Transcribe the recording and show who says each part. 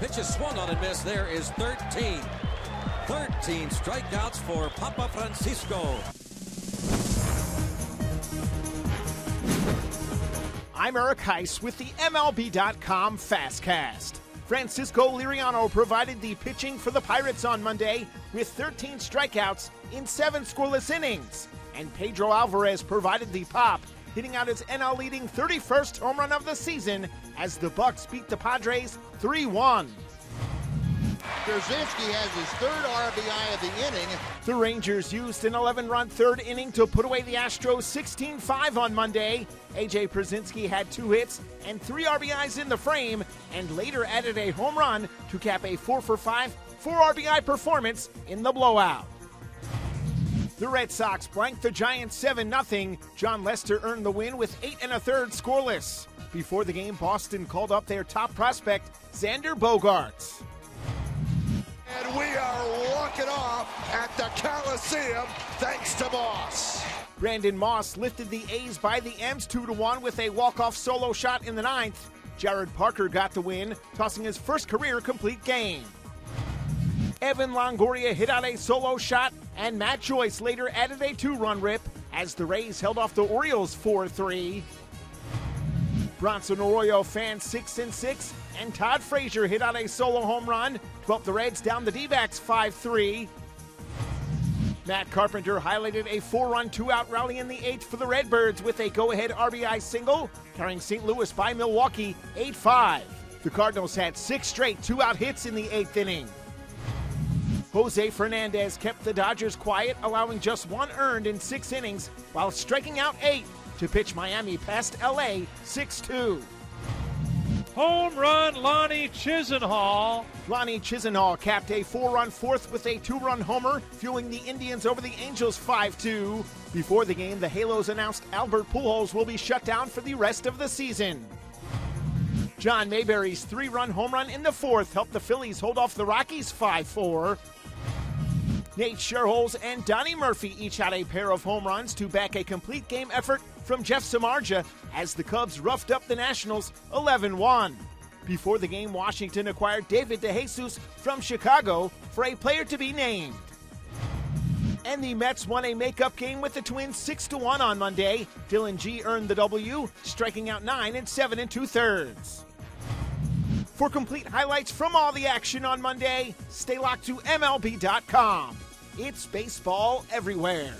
Speaker 1: Pitch is swung on and missed. There is 13. 13 strikeouts for Papa Francisco.
Speaker 2: I'm Eric Heiss with the MLB.com Fastcast. Francisco Liriano provided the pitching for the Pirates on Monday with 13 strikeouts in seven scoreless innings. And Pedro Alvarez provided the pop, hitting out his NL leading 31st home run of the season as the Bucs beat the Padres 3 1.
Speaker 3: Pierzynski has his third RBI of the inning.
Speaker 2: The Rangers used an 11 run third inning to put away the Astros 16 5 on Monday. AJ Pierzynski had two hits and three RBIs in the frame, and later added a home run to cap a 4 for 5, 4 RBI performance in the blowout. The Red Sox blanked the Giants 7 0. Jon Lester earned the win with eight and a third scoreless. Before the game, Boston called up their top prospect, Xander Bogaerts.
Speaker 4: And we are walking off at the Coliseum thanks to Moss.
Speaker 2: Brandon Moss lifted the A's by the M's 2 to 1 with a walk-off solo shot in the ninth. Jarrod Parker got the win, tossing his first career complete game. Evan Longoria hit out a solo shot, and Matt Joyce later added a two run rip as the Rays held off the Orioles 4 3. Bronson Arroyo fans 6 and 6, and Todd Frazier hit out a solo home run to help the Reds down the D backs 5 3. Matt Carpenter highlighted a four run, two out rally in the eighth for the Redbirds with a go ahead RBI single, carrying St. Louis by Milwaukee 8 5. The Cardinals had six straight two out hits in the eighth inning. Jose Fernandez kept the Dodgers quiet, allowing just one earned in six innings while striking out eight to pitch Miami past LA 6 2.
Speaker 5: Home run, Lonnie Chisenhall.
Speaker 2: Lonnie Chisenhall capped a four run fourth with a two run homer, fueling the Indians over the Angels 5 2. Before the game, the Halos announced Albert Pujols will be shut down for the rest of the season. John Mayberry's three run home run in the fourth helped the Phillies hold off the Rockies 5 4. Nate Schierholtz and Donnie Murphy each had a pair of home runs to back a complete game effort from Jeff Samardzija as the Cubs roughed up the Nationals 11 1. Before the game, Washington acquired David DeJesus from Chicago for a player to be named. And the Mets won a makeup game with the Twins 6 1 on Monday. Dillon Gee earned the W, striking out 9 and 7 and 2 thirds. For complete highlights from all the action on Monday, stay locked to MLB.com. It's baseball everywhere.